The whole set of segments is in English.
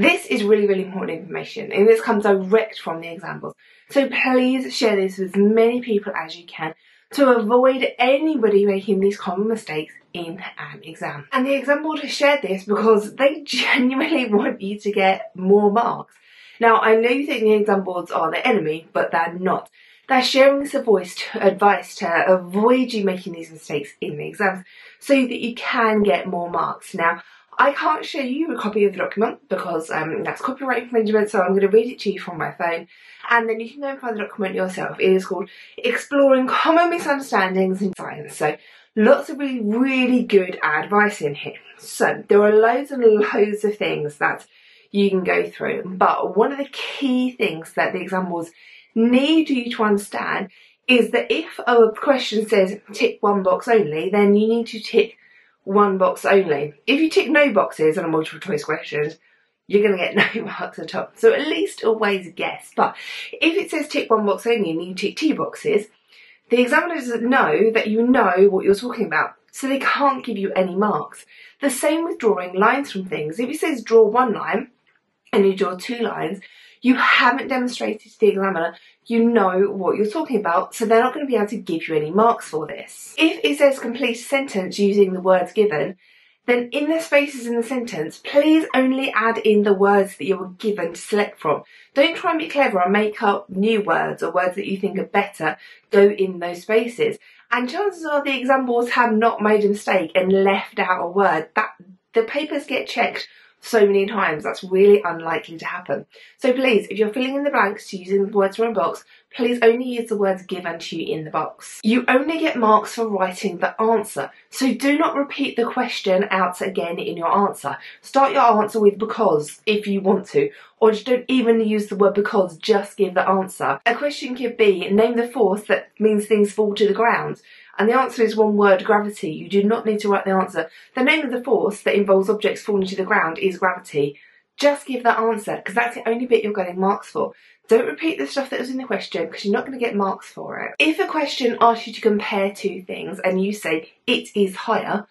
This is really, really important information and this comes direct from the examples. So please share this with as many people as you can to avoid anybody making these common mistakes in an um, exam. And the exam board has shared this because they genuinely want you to get more marks. Now, I know you think the exam boards are the enemy, but they're not. They're sharing this advice to, advice to avoid you making these mistakes in the exams so that you can get more marks. Now, I can't show you a copy of the document because um, that's copyright infringement, so I'm going to read it to you from my phone and then you can go and find the document yourself. It is called Exploring Common Misunderstandings in Science. So lots of really, really good advice in here. So there are loads and loads of things that you can go through, but one of the key things that the examples need you to understand is that if a question says tick one box only, then you need to tick one box only. If you tick no boxes on a multiple choice question, you're going to get no marks at all. So at least always guess. But if it says tick one box only and you tick two boxes, the examiner doesn't know that you know what you're talking about. So they can't give you any marks. The same with drawing lines from things. If it says draw one line and you draw two lines, you haven't demonstrated the examiner you know what you're talking about, so they're not going to be able to give you any marks for this. If it says complete sentence using the words given, then in the spaces in the sentence, please only add in the words that you were given to select from. Don't try and be clever and make up new words or words that you think are better go in those spaces. And chances are the exam boards have not made a mistake and left out a word. That the papers get checked so many times. That's really unlikely to happen. So please, if you're filling in the blanks using the words from a box, please only use the words given to you in the box. You only get marks for writing the answer, so do not repeat the question out again in your answer. Start your answer with because, if you want to, or just don't even use the word because, just give the answer. A question could be, name the force that means things fall to the ground and the answer is one word, gravity. You do not need to write the answer. The name of the force that involves objects falling to the ground is gravity. Just give that answer, because that's the only bit you're getting marks for. Don't repeat the stuff that was in the question, because you're not going to get marks for it. If a question asks you to compare two things, and you say, it is higher,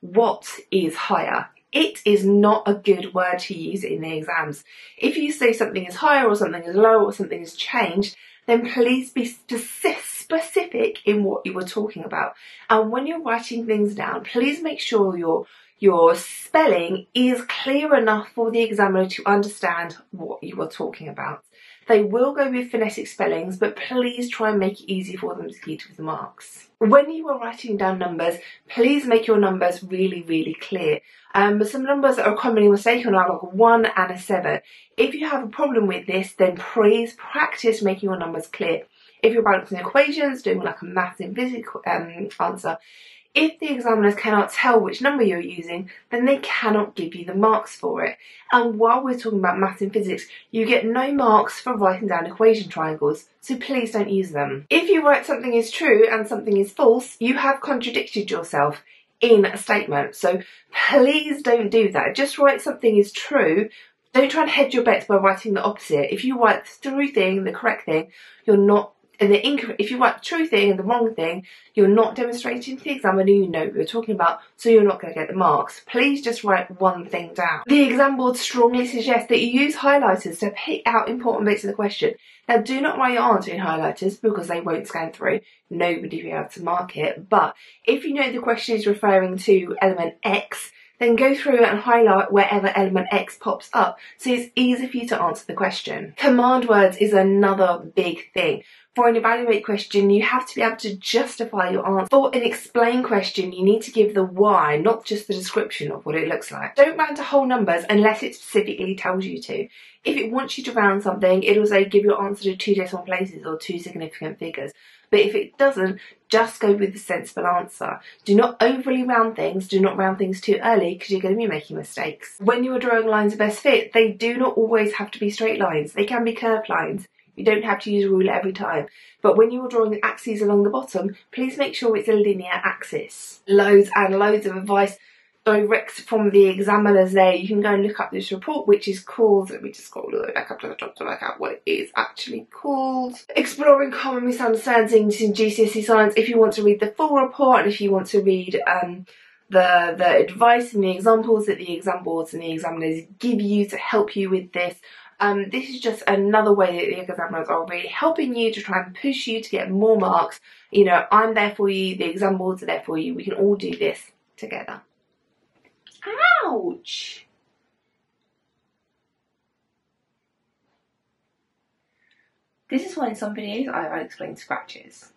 what is higher? It is not a good word to use in the exams. If you say something is higher or something is lower or something has changed, then please be specific in what you were talking about. And when you're writing things down, please make sure your your spelling is clear enough for the examiner to understand what you are talking about. They will go with phonetic spellings, but please try and make it easy for them to keep with the marks. When you are writing down numbers, please make your numbers really, really clear. Um, some numbers that are commonly mistaken are like 1 and a 7. If you have a problem with this, then please practice making your numbers clear if you're balancing equations, doing like a maths and physics um, answer, if the examiners cannot tell which number you're using, then they cannot give you the marks for it. And while we're talking about maths and physics, you get no marks for writing down equation triangles, so please don't use them. If you write something is true and something is false, you have contradicted yourself in a statement. So please don't do that. Just write something is true. Don't try and hedge your bets by writing the opposite. If you write the true thing, the correct thing, you're not and the incorrect, if you write the true thing and the wrong thing, you're not demonstrating to the examiner you know what you're talking about, so you're not going to get the marks. Please just write one thing down. The exam board strongly suggests that you use highlighters to pick out important bits of the question. Now, do not write your answer in highlighters because they won't scan through. Nobody will be able to mark it. But if you know the question is referring to element X, then go through and highlight wherever element X pops up so it's easy for you to answer the question. Command words is another big thing. For an evaluate question, you have to be able to justify your answer. For an explain question, you need to give the why, not just the description of what it looks like. Don't round to whole numbers unless it specifically tells you to. If it wants you to round something, it'll say give your answer to two decimal places or two significant figures. But if it doesn't, just go with the sensible answer. Do not overly round things, do not round things too early because you're going to be making mistakes. When you are drawing lines of best fit, they do not always have to be straight lines. They can be curved lines. You don't have to use a ruler every time. But when you are drawing axes along the bottom, please make sure it's a linear axis. Loads and loads of advice direct from the examiners there. You can go and look up this report, which is called, let me just scroll all the way back up to the top to work out what it is actually called. Exploring Common Misunderstandings in GCSE Science if you want to read the full report and if you want to read um, the, the advice and the examples that the exam boards and the examiners give you to help you with this. Um, this is just another way that the examiners are really helping you to try and push you to get more marks. You know, I'm there for you, the exam boards are there for you, we can all do this together. Ouch! This is why in some videos I, I explain scratches.